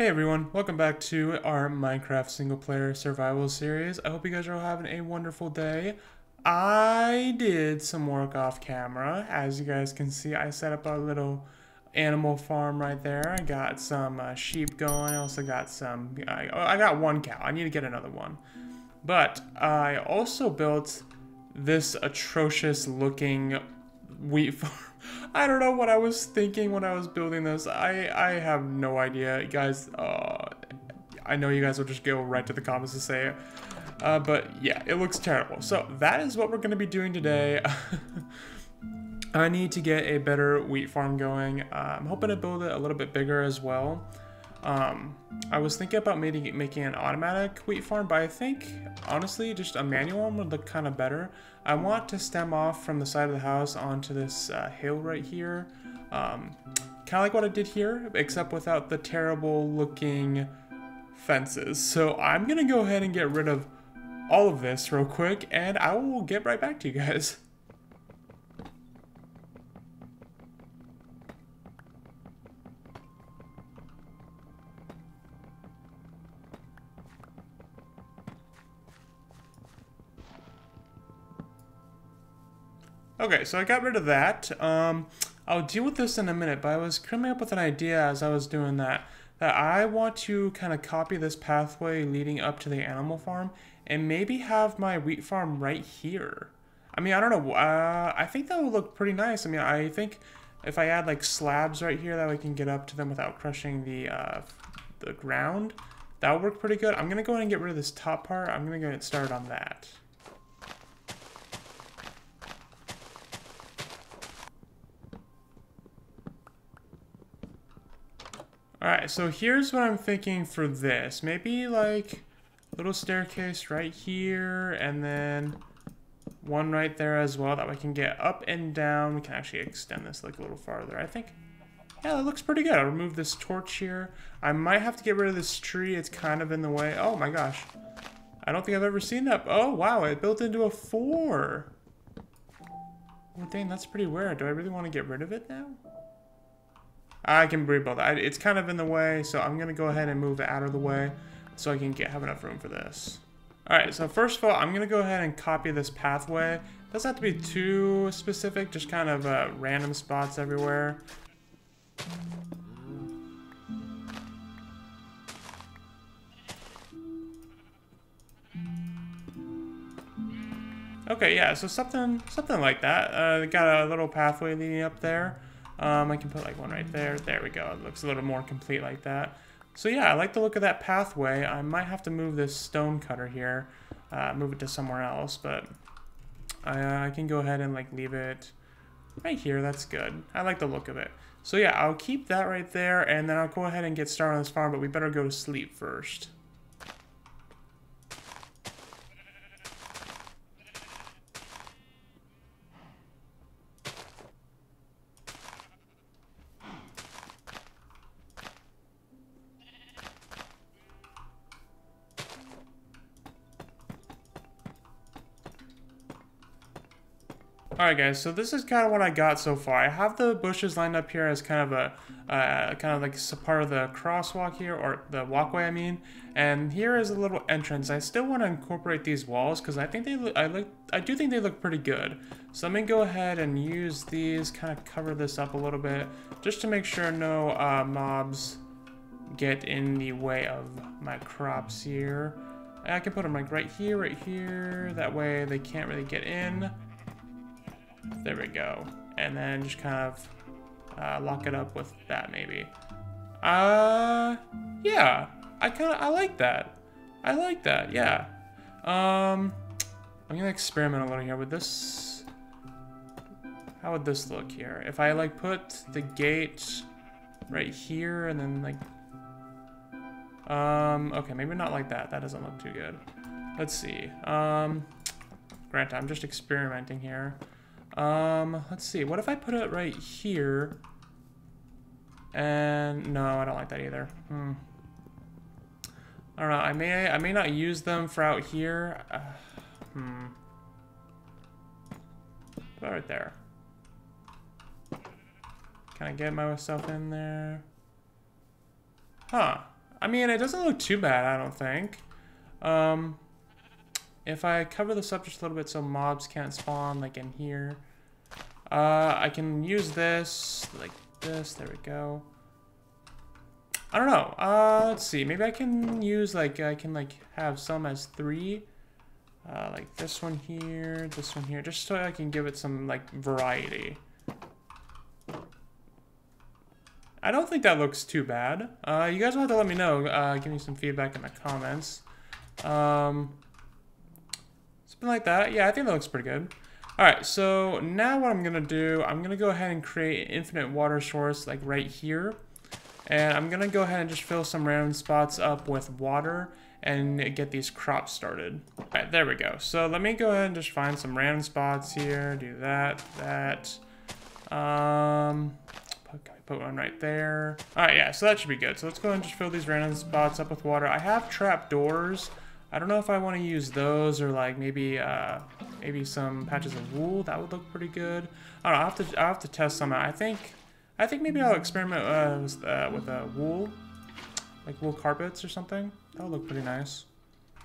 Hey everyone, welcome back to our Minecraft single player survival series. I hope you guys are all having a wonderful day. I did some work off camera. As you guys can see, I set up a little animal farm right there. I got some uh, sheep going. I also got some, I, I got one cow. I need to get another one. But I also built this atrocious looking wheat farm. I don't know what I was thinking when I was building this. I, I have no idea. Guys, uh, I know you guys will just go right to the comments to say it. Uh, but yeah, it looks terrible. So that is what we're going to be doing today. I need to get a better wheat farm going. Uh, I'm hoping to build it a little bit bigger as well. Um, I was thinking about making, making an automatic wheat farm, but I think, honestly, just a manual one would look kind of better. I want to stem off from the side of the house onto this uh, hill right here. Um, kind of like what I did here, except without the terrible looking fences. So I'm going to go ahead and get rid of all of this real quick, and I will get right back to you guys. Okay, so I got rid of that. Um, I'll deal with this in a minute, but I was coming up with an idea as I was doing that, that I want to kind of copy this pathway leading up to the animal farm and maybe have my wheat farm right here. I mean, I don't know. Uh, I think that would look pretty nice. I mean, I think if I add like slabs right here that we can get up to them without crushing the, uh, the ground, that would work pretty good. I'm going to go ahead and get rid of this top part. I'm going to get started on that. Alright, so here's what I'm thinking for this. Maybe like a little staircase right here and then one right there as well that we can get up and down. We can actually extend this like a little farther. I think, yeah, that looks pretty good. I'll remove this torch here. I might have to get rid of this tree. It's kind of in the way. Oh my gosh. I don't think I've ever seen that. Oh, wow, it built into a four. Well, dang, that's pretty weird. Do I really want to get rid of it now? I can rebuild it. It's kind of in the way, so I'm going to go ahead and move it out of the way so I can get have enough room for this. Alright, so first of all, I'm going to go ahead and copy this pathway. It doesn't have to be too specific, just kind of uh, random spots everywhere. Okay, yeah, so something something like that. Uh, got a little pathway leading up there. Um, I can put like one right there. There we go. It looks a little more complete like that. So yeah, I like the look of that pathway. I might have to move this stone cutter here, uh, move it to somewhere else, but I, uh, I can go ahead and like leave it right here. That's good. I like the look of it. So yeah, I'll keep that right there, and then I'll go ahead and get started on this farm, but we better go to sleep first. Alright guys, so this is kind of what I got so far. I have the bushes lined up here as kind of a, uh, kind of like part of the crosswalk here, or the walkway I mean. And here is a little entrance. I still want to incorporate these walls because I think they look, I look, I do think they look pretty good. So let me go ahead and use these, kind of cover this up a little bit, just to make sure no uh, mobs get in the way of my crops here. I can put them like right here, right here. That way they can't really get in. There we go. And then just kind of uh, lock it up with that maybe. Uh, yeah. I kind of, I like that. I like that, yeah. Um, I'm gonna experiment a little here with this. How would this look here? If I like put the gate right here and then like, um, okay, maybe not like that. That doesn't look too good. Let's see. Um, granted, I'm just experimenting here. Um, let's see. What if I put it right here? And no, I don't like that either. Hmm. I don't know. I may I may not use them for out here. Uh, hmm. Put right there. Can I get myself in there? Huh. I mean, it doesn't look too bad, I don't think. Um, if I cover this up just a little bit so mobs can't spawn, like in here, uh, I can use this, like this, there we go. I don't know, uh, let's see, maybe I can use, like, I can, like, have some as three, uh, like this one here, this one here, just so I can give it some, like, variety. I don't think that looks too bad. Uh, you guys will have to let me know. Uh, give me some feedback in the comments. Um, something like that. Yeah, I think that looks pretty good. Alright, so now what I'm to do, I'm to go ahead and create an infinite water source like right here. And I'm to go ahead and just fill some random spots up with water and get these crops started. Alright, there we go. So let me go ahead and just find some random spots here. Do that, that. Um, Put one right there. All right, yeah, so that should be good. So let's go ahead and just fill these random spots up with water. I have trap doors. I don't know if I want to use those or like maybe uh, maybe some patches of wool. That would look pretty good. I don't know. I have to I have to test some out. I think I think maybe I'll experiment uh, with, uh, with uh, wool, like wool carpets or something. That would look pretty nice.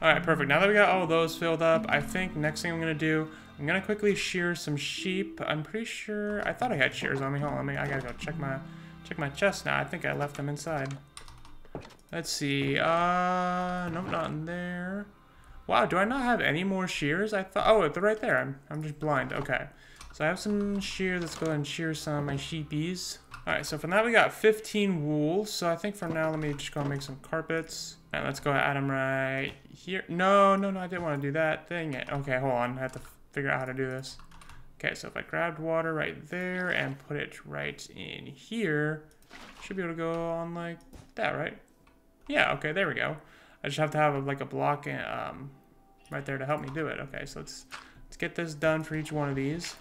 All right, perfect. Now that we got all those filled up, I think next thing I'm gonna do I'm gonna quickly shear some sheep. I'm pretty sure, I thought I had shears on me. Hold on, me, I gotta go check my, check my chest now. I think I left them inside. Let's see, uh, nope, not in there. Wow, do I not have any more shears? I thought, oh, they're right there. I'm, I'm just blind, okay. So I have some shears, let's go ahead and shear some of my sheepies. All right, so for now we got 15 wool. So I think for now, let me just go and make some carpets. And let's go add them right here. No, no, no, I didn't want to do that. Dang it. Okay, hold on. I have to figure out how to do this. Okay, so if I grabbed water right there and put it right in here, should be able to go on like that, right? Yeah, okay, there we go. I just have to have a, like a block um, right there to help me do it. Okay, so let's let's get this done for each one of these.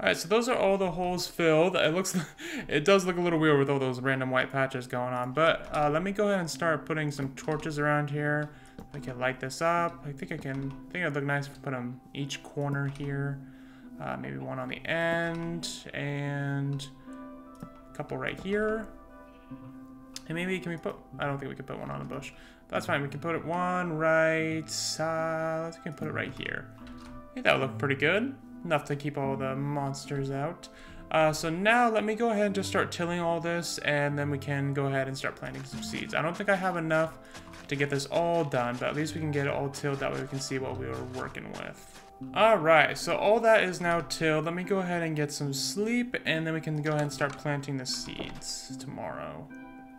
All right, so those are all the holes filled. It looks, it does look a little weird with all those random white patches going on, but uh, let me go ahead and start putting some torches around here. I can light this up. I think I can, I think it'd look nice if I put them each corner here. Uh, maybe one on the end and a couple right here. Maybe can we put, I don't think we can put one on a bush. That's fine, we can put it one right, uh, let's can put it right here. I think that would look pretty good. Enough to keep all the monsters out. Uh, so now let me go ahead and just start tilling all this and then we can go ahead and start planting some seeds. I don't think I have enough to get this all done, but at least we can get it all tilled. That way we can see what we were working with. Alright, so all that is now tilled. Let me go ahead and get some sleep and then we can go ahead and start planting the seeds tomorrow.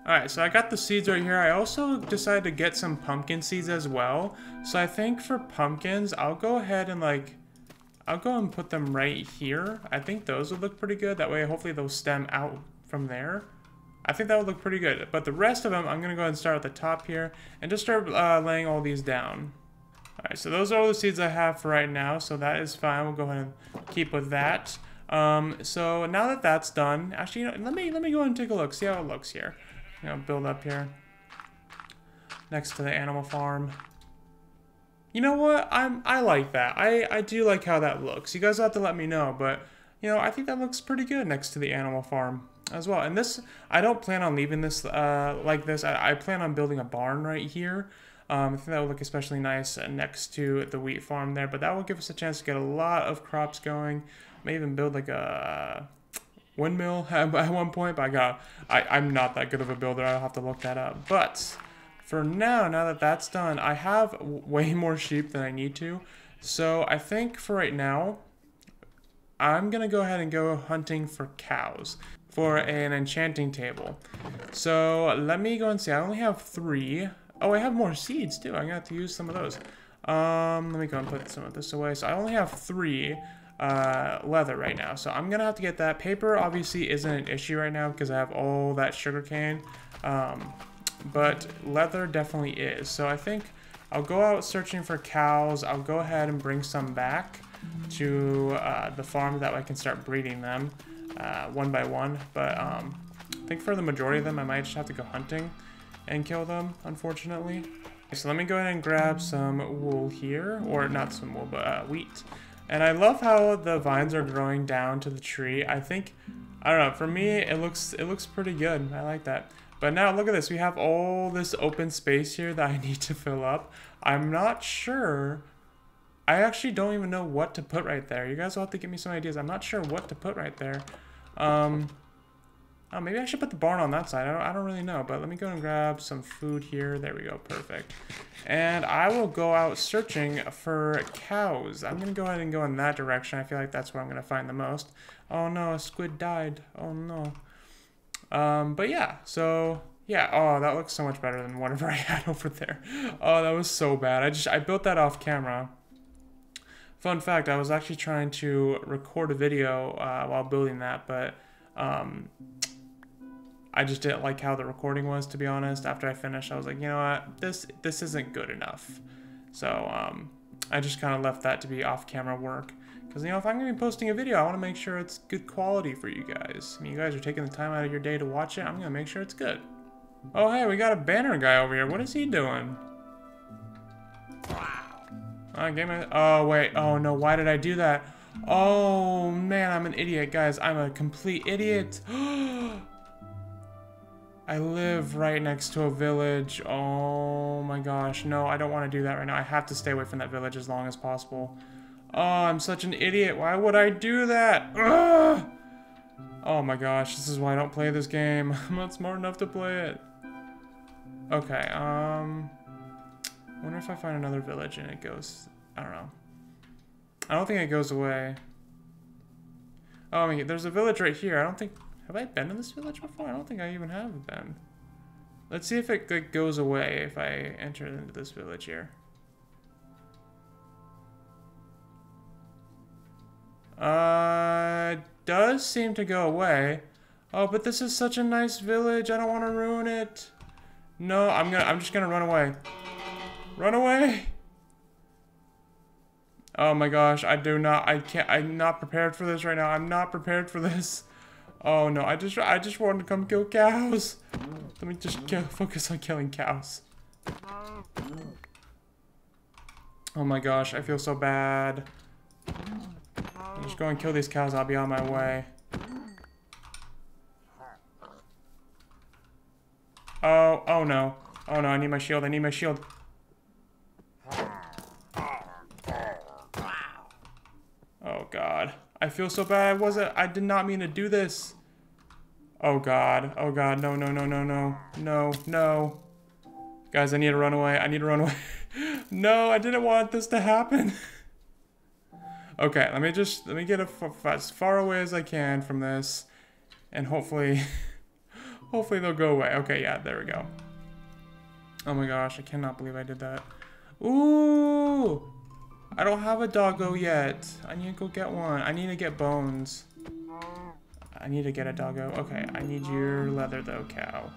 Alright, so I got the seeds right here. I also decided to get some pumpkin seeds as well. So I think for pumpkins, I'll go ahead and like I'll go and put them right here. I think those would look pretty good. That way, hopefully they'll stem out from there. I think that would look pretty good. But the rest of them, I'm going to go ahead and start at the top here and just start uh, laying all these down. Alright, so those are all the seeds I have for right now, so that is fine. We'll go ahead and keep with that. Um, so now that that's done, actually, you know, let me let me go and take a look, see how it looks here. You know, build up here next to the animal farm. You know what? I'm I like that. I I do like how that looks. You guys have to let me know, but you know I think that looks pretty good next to the animal farm as well. And this I don't plan on leaving this uh, like this. I, I plan on building a barn right here. Um, I think that would look especially nice next to the wheat farm there, but that will give us a chance to get a lot of crops going. May even build like a windmill at, one point, but I got I, I'm not that good of a builder. I'll have to look that up. But for now, now that that's done, I have way more sheep than I need to. So I think for right now, I'm going to go ahead and go hunting for cows for an enchanting table. So let me go and see. I only have three. Oh, I have more seeds too. I'm going to have to use some of those. Um, let me go and put some of this away. So I only have three uh, leather right now. So I'm going to have to get that. Paper obviously isn't an issue right now because I have all that sugar cane. Um, but leather definitely is. So I think I'll go out searching for cows. I'll go ahead and bring some back to uh, the farm that way I can start breeding them uh, one by one. But um, I think for the majority of them, I might just have to go hunting and kill them, unfortunately. So let me go ahead and grab some wool here, or not some wool, but uh, wheat. And I love how the vines are growing down to the tree. I think, I don't know, for me, it looks it looks pretty good. I like that. But now look at this. We have all this open space here that I need to fill up. I'm not sure. I actually don't even know what to put right there. You guys will have to give me some ideas. I'm not sure what to put right there. Um, oh, maybe I should put the barn on that side. I don't, I don't really know. But let me go and grab some food here. There we go. Perfect. And I will go out searching for cows. I'm going to go ahead and go in that direction. I feel like that's where I'm going to find the most. Oh no, a squid died. Oh no. Um, but yeah, so yeah, oh, that looks so much better than whatever I had over there. Oh, that was so bad. I just, I built that off camera. Fun fact, I was actually trying to record a video uh, while building that, but um, I just didn't like how the recording was, to be honest. After I finished, I was like, you know what, this, this isn't good enough. So um, I just kind of left that to be off-camera work. Because, you know, if I'm going to be posting a video, I want to make sure it's good quality for you guys. I mean, you guys are taking the time out of your day to watch it. I'm going to make sure it's good. Oh, hey, we got a banner guy over here. What is he doing? Uh, game oh, wait. Oh, no. Why did I do that? Oh, man. I'm an idiot, guys. I'm a complete idiot. I live right next to a village. Oh, my gosh. No, I don't want to do that right now. I have to stay away from that village as long as possible. Oh, I'm such an idiot. Why would I do that? Ugh! Oh my gosh, this is why I don't play this game. I'm not smart enough to play it. Okay, um... I wonder if I find another village and it goes... I don't know. I don't think it goes away. Oh, I mean, there's a village right here. I don't think... Have I been in this village before? I don't think I even have been. Let's see if it like, goes away if I enter into this village here. Uh, does seem to go away. Oh, but this is such a nice village. I don't want to ruin it. No, I'm gonna. I'm just gonna run away. Run away. Oh my gosh, I do not. I can't. I'm not prepared for this right now. I'm not prepared for this. Oh no, I just. I just wanted to come kill cows. Let me just focus on killing cows. Oh my gosh, I feel so bad. I'll just go and kill these cows. I'll be on my way. Oh, oh no. Oh no, I need my shield. I need my shield. Oh god. I feel so bad. I wasn't, I did not mean to do this. Oh god. Oh god. No, no, no, no, no. No, no. Guys, I need to run away. I need to run away. no, I didn't want this to happen. Okay, let me just, let me get as far away as I can from this. And hopefully, hopefully they'll go away. Okay, yeah, there we go. Oh my gosh, I cannot believe I did that. Ooh! I don't have a doggo yet. I need to go get one. I need to get bones. I need to get a doggo. Okay, I need your leather though, cow.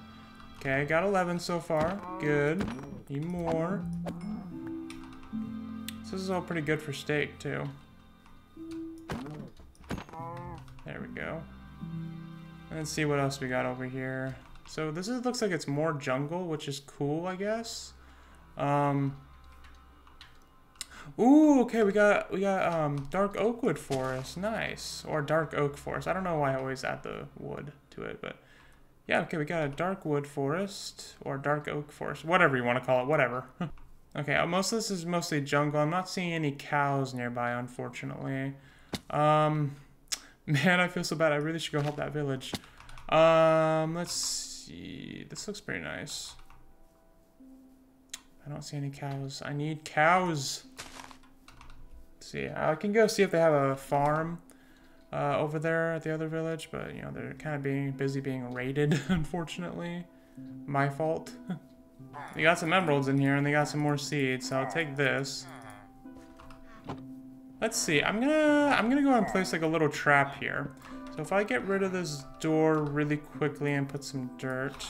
Okay, I got 11 so far. Good. Need more. this is all pretty good for steak, too. There we go. Let's see what else we got over here. So this is, looks like it's more jungle, which is cool, I guess. Um, ooh, okay, we got we got um, dark oak wood forest, nice, or dark oak forest. I don't know why I always add the wood to it, but yeah, okay, we got a dark wood forest or dark oak forest, whatever you want to call it, whatever. okay, uh, most of this is mostly jungle. I'm not seeing any cows nearby, unfortunately. Um, man, I feel so bad. I really should go help that village. Um, let's see. This looks pretty nice. I don't see any cows. I need cows. Let's see, I can go see if they have a farm uh, over there at the other village, but you know they're kind of being busy being raided. Unfortunately, my fault. they got some emeralds in here, and they got some more seeds. So I'll take this. Let's see. I'm gonna I'm gonna go and place like a little trap here. So if I get rid of this door really quickly and put some dirt.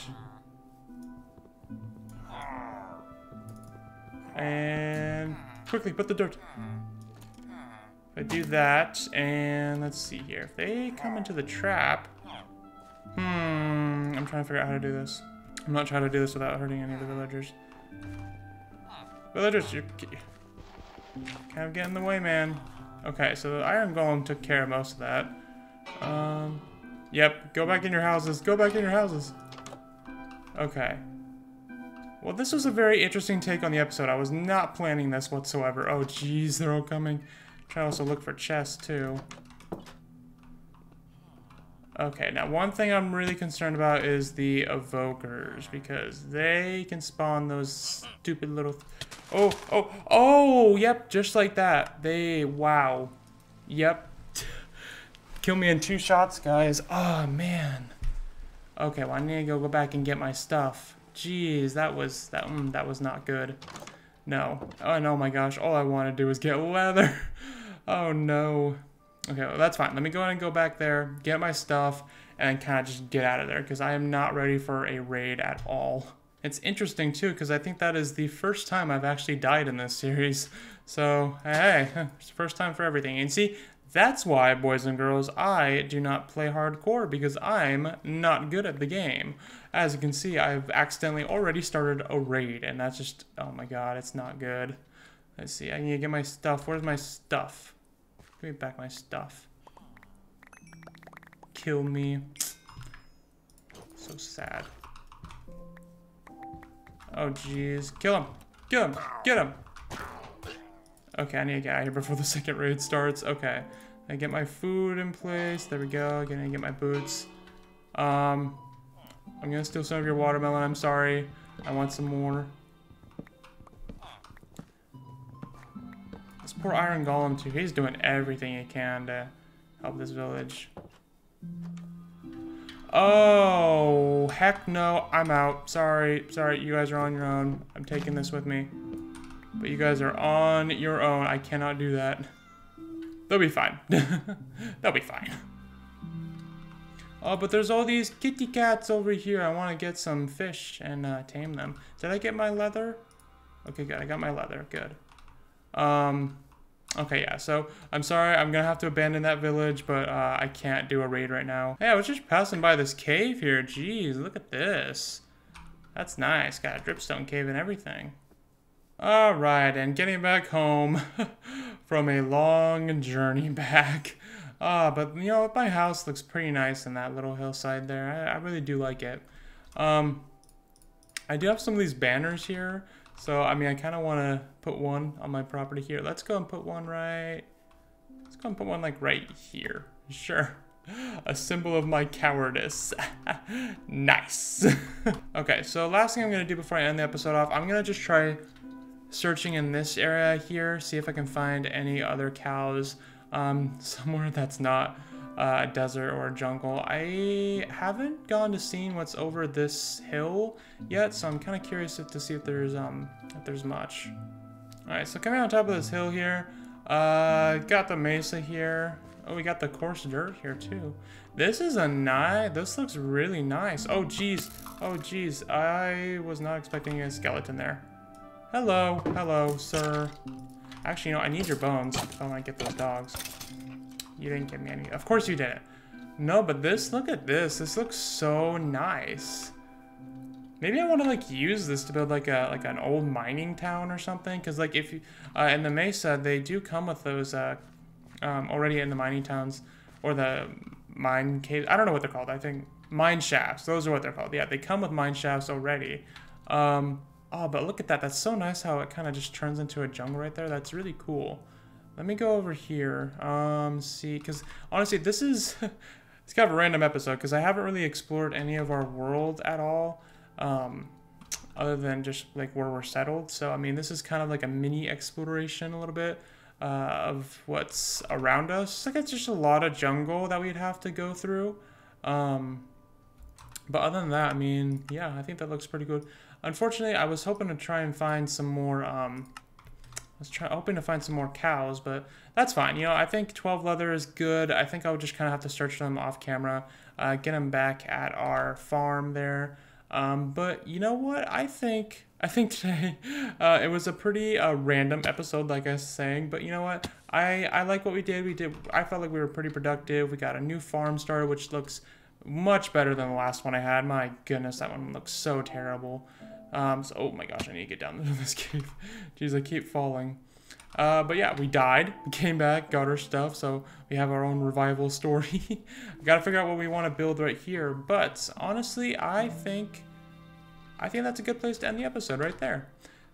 And quickly put the dirt. I do that, and let's see here. If they come into the trap, hmm, I'm trying to figure out how to do this. I'm not trying to do this without hurting any of the villagers. Villagers, you're Kind of get in the way, man. Okay, so the Iron Golem took care of most of that. Um, yep, go back in your houses. Go back in your houses. Okay. Well, this was a very interesting take on the episode. I was not planning this whatsoever. Oh, jeez, they're all coming. Try to also look for chests, too. Okay, now one thing I'm really concerned about is the evokers, because they can spawn those stupid little... oh, oh, oh, yep, just like that. They, wow. Yep. Kill me in two shots, guys. Oh, man. Okay, well, I need to go, go back and get my stuff. Jeez, that was that mm, that was not good. No. Oh, and oh my gosh, all I want to do is get leather. oh no. Okay, well, that's fine. Let me go ahead and go back there, get my stuff, and kind of just get out of there because I am not ready for a raid at all. It's interesting too because I think that is the first time I've actually died in this series. So, hey, it's the first time for everything. And see, that's why, boys and girls, I do not play hardcore because I'm not good at the game. As you can see, I've accidentally already started a raid, and that's just, oh my god, it's not good. Let's see, I need to get my stuff. Where's my stuff? Give me back my stuff. Kill me. So sad. Oh, jeez. Kill him. Kill him. Get him. Okay, I need to get out here before the second raid starts. Okay. I get my food in place. There we go. I get my boots. Um, I'm gonna steal some of your watermelon. I'm sorry. I want some more. This poor Iron Golem too. He's doing everything he can to help this village. Oh, heck no. I'm out. Sorry. Sorry. You guys are on your own. I'm taking this with me. But you guys are on your own. I cannot do that. They'll be fine. They'll be fine. Oh, but there's all these kitty cats over here. I want to get some fish and uh, tame them. Did I get my leather? Okay, good. I got my leather. Good. Um, okay, yeah. So, I'm sorry. I'm going to have to abandon that village, but uh, I can't do a raid right now. Hey, I was just passing by this cave here. Jeez, look at this. That's nice. Got a dripstone cave and everything. Alright, and getting back home from a long journey back. Ah, uh, but you know, my house looks pretty nice in that little hillside there. I, I really do like it. Um, I do have some of these banners here. So, I mean, I kind of want to put one on my property here. Let's go and put one right... Let's go and put one, like, right here. Sure. A symbol of my cowardice. nice. okay, so last thing I'm going to do before I end the episode off, I'm going to just try searching in this area here, see if I can find any other cows um, somewhere that's not uh, a desert or a jungle. I haven't gone to see what's over this hill yet, so I'm kind of curious to see if there's um if there's much. All right, so coming on top of this hill here, uh, got the mesa here. Oh, we got the coarse dirt here too. This is a nice, this looks really nice. Oh, geez. Oh, geez. I was not expecting a skeleton there. Hello, hello, sir. Actually, you know, I need your bones if I want to get those dogs. You didn't give me any. Of course you didn't. No, but this, look at this. This looks so nice. Maybe I want to like use this to build like a like an old mining town or something. Cause like if you uh, in the Mesa they do come with those uh, um, already in the mining towns or the mine caves. I don't know what they're called. I think mine shafts. Those are what they're called. Yeah, they come with mine shafts already. Um, Oh, but look at that. That's so nice how it kind of just turns into a jungle right there. That's really cool. Let me go over here. Um, see, because honestly, this is it's kind of a random episode because I haven't really explored any of our world at all, um, other than just like where we're settled. So I mean, this is kind of like a mini exploration a little bit uh, of what's around us. Like it's just a lot of jungle that we'd have to go through. Um, but other than that, I mean, yeah, I think that looks pretty good. Unfortunately, I was hoping to try and find some more, um, I was try hoping to find some more cows, but that's fine. You know, I think 12 leather is good. I think I'll just kind of have to search them off camera, uh, get them back at our farm there. Um, but you know what? I think I think today uh, it was a pretty uh, random episode, like I was saying. But you know what? I I like what we did. We did. I felt like we were pretty productive. We got a new farm started, which looks much better than the last one I had. My goodness, that one looks so terrible. Um, so, oh my gosh, I need to get down into this cave. Jeez, I keep falling. Uh, but yeah, we died, we came back, got our stuff, so we have our own revival story. Gotta figure out what we want to build right here, but honestly, I think I think that's a good place to end the episode right there.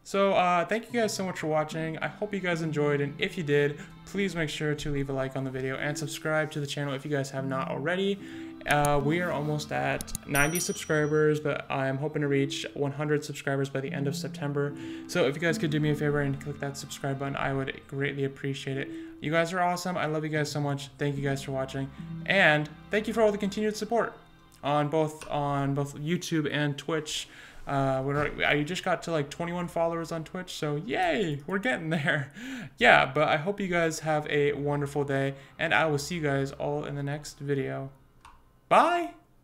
So uh, thank you guys so much for watching. I hope you guys enjoyed, and if you did, please make sure to leave a like on the video and subscribe to the channel if you guys have not already. Uh, we are almost at 90 subscribers, but I'm hoping to reach 100 subscribers by the end of September. So if you guys could do me a favor and click that subscribe button, I would greatly appreciate it. You guys are awesome. I love you guys so much. Thank you guys for watching, and thank you for all the continued support on both on both YouTube and Twitch. Uh, I just got to like 21 followers on Twitch, so yay, we're getting there. Yeah, but I hope you guys have a wonderful day, and I will see you guys all in the next video. Bye!